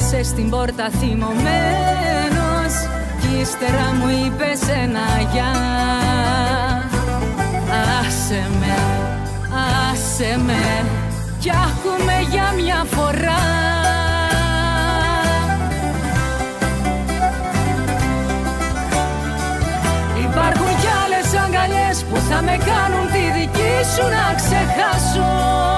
άφησε στην πόρτα θυμωμένος Κι ύστερα μου είπες ένα γεια. Άσε με, άσε με Κι άκουμε για μια φορά. Υπάρχουν κι άλλες αγκαλιές που θα με κάνουν τη δική σου να ξεχάσω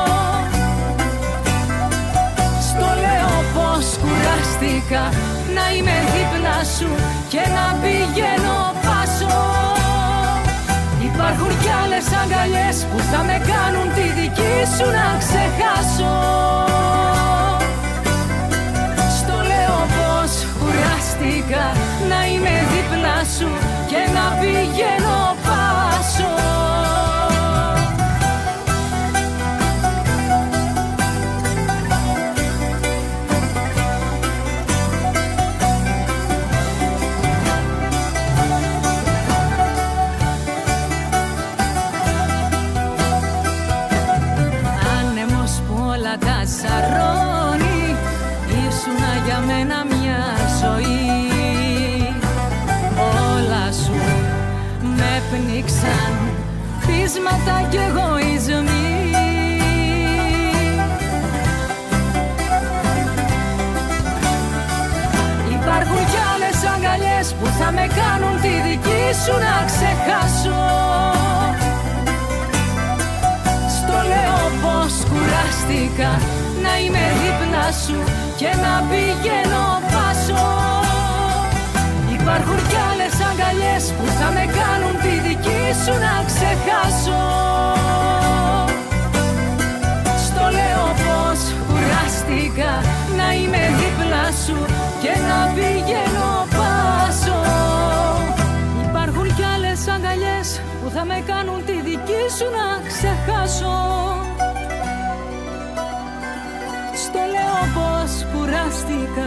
θα με κάνουν τη δική σου να ξεχάσω. Στο λέω πως κουράστηκα να είμαι δίπλα σου με πνίξαν Πείσματα κι εγωισμοί. Υπάρχουν κι άλλες αγκαλιές που θα με κάνουν τη δική σου να ξεχάσω. Στο λέω πως κουράστηκα να είμαι δίπλα σου και να πηγαίνω πάσο. Υπάρχουν κι άλλες αγκαλιές που θα με κάνουν τη δική σου να ξεχάσω. Στο λέω πως κουράστηκα να είμαι δίπλα σου και να πηγαίνω πάσο. Υπάρχουν κι άλλες αγκαλιές που θα με κάνουν τη δική σου να ξεχάσω. Στο λέω πως κουράστηκα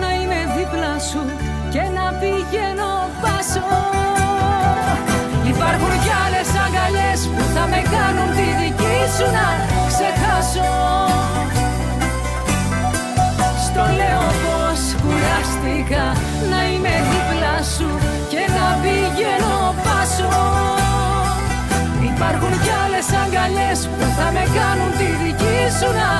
να είμαι δίπλα σου και να πηγαίνω πάσο Υπάρχουν κι άλλες αγκαλιές που θα με κάνουν τη δική σου να ξεχάσω. Στο λέω πως κουράστηκα να είμαι δίπλα σου και να πηγαίνω πάσο. Υπάρχουν κι άλλες αγκαλιές που θα με κάνουν τη δική σου να